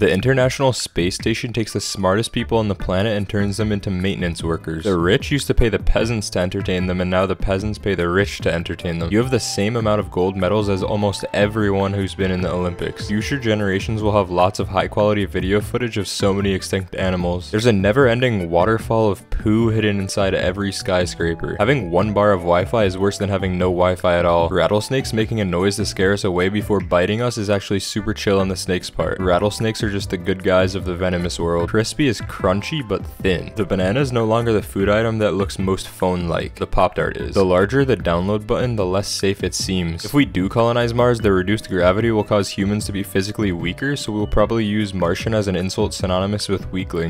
The International Space Station takes the smartest people on the planet and turns them into maintenance workers. The rich used to pay the peasants to entertain them, and now the peasants pay the rich to entertain them. You have the same amount of gold medals as almost everyone who's been in the Olympics. Future generations will have lots of high quality video footage of so many extinct animals. There's a never ending waterfall of poo hidden inside every skyscraper. Having one bar of Wi-Fi is worse than having no Wi-Fi at all. Rattlesnakes making a noise to scare us away before biting us is actually super chill on the snake's part. Rattlesnakes are are just the good guys of the venomous world. Crispy is crunchy but thin. The banana is no longer the food item that looks most phone-like. The Pop-Tart is. The larger the download button, the less safe it seems. If we do colonize Mars, the reduced gravity will cause humans to be physically weaker, so we'll probably use Martian as an insult synonymous with weakling.